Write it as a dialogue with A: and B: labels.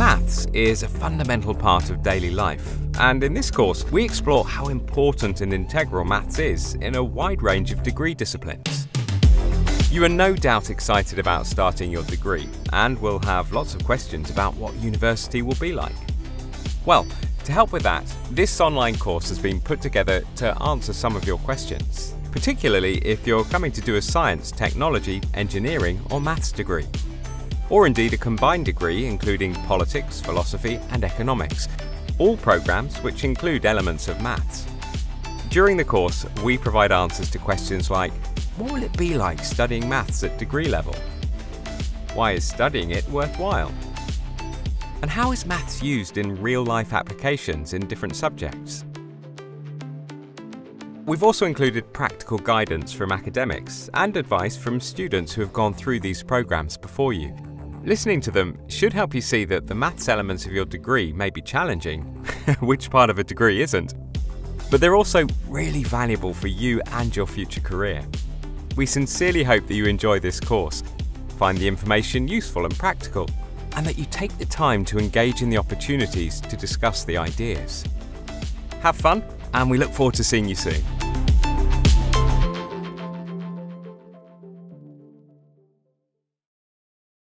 A: Maths is a fundamental part of daily life, and in this course we explore how important and integral maths is in a wide range of degree disciplines. You are no doubt excited about starting your degree and will have lots of questions about what university will be like. Well, to help with that, this online course has been put together to answer some of your questions, particularly if you're coming to do a science, technology, engineering or maths degree or indeed a combined degree including politics, philosophy and economics, all programs which include elements of maths. During the course, we provide answers to questions like, what will it be like studying maths at degree level? Why is studying it worthwhile? And how is maths used in real-life applications in different subjects? We've also included practical guidance from academics and advice from students who have gone through these programs before you. Listening to them should help you see that the maths elements of your degree may be challenging, which part of a degree isn't, but they're also really valuable for you and your future career. We sincerely hope that you enjoy this course, find the information useful and practical, and that you take the time to engage in the opportunities to discuss the ideas. Have fun, and we look forward to seeing you soon.